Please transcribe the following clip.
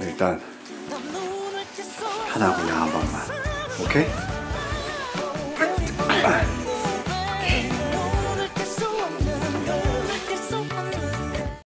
일단 하나 그냥 한 번만 오케이?